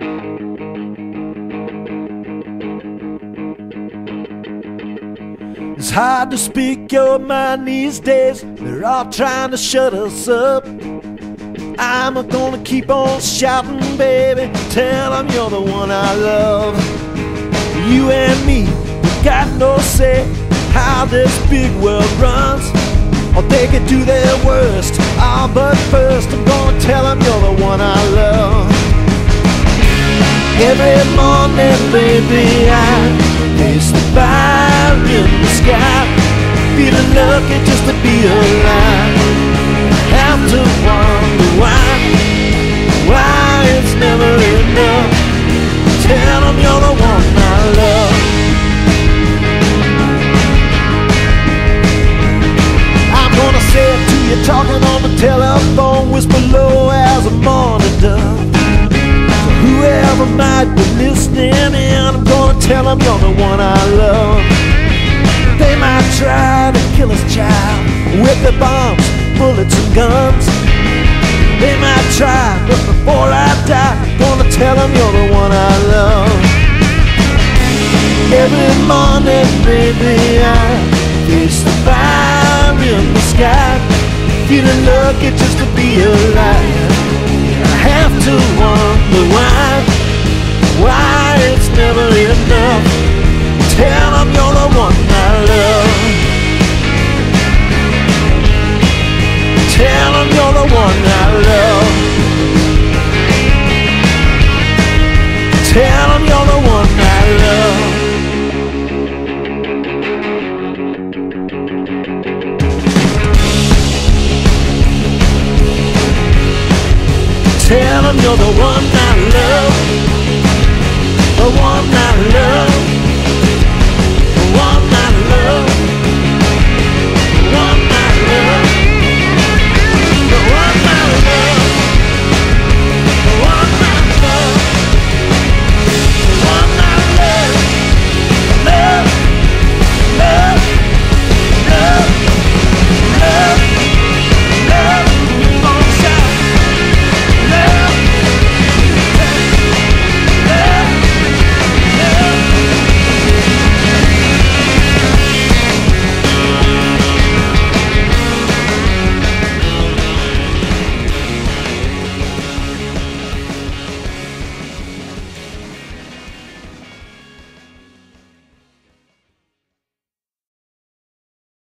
It's hard to speak your mind these days. They're all trying to shut us up. I'm gonna keep on shouting, baby. Tell them you're the one I love. You and me, we got no say how this big world runs. Or they can do their worst. Ah, but first, I'm gonna Morning, baby, I face the fire in the sky. Feeling lucky just to be alive. Have to wonder why, why it's never enough. Tell them you're the one I love. I'm gonna say it to you, talking on the telephone, whisper low as a morning dove. So might be listening in, I'm gonna tell them you're the one I love. They might try to kill us, child, with their bombs, bullets, and guns. They might try, but before I die, gonna tell them you're the one I love. Every morning, baby, I face the fire in the sky, feeling lucky just to be alive. Never enough. Tell them you're the one I love. Tell them you're the one I love. Tell them you're the one I love. Tell them you're the one one I love.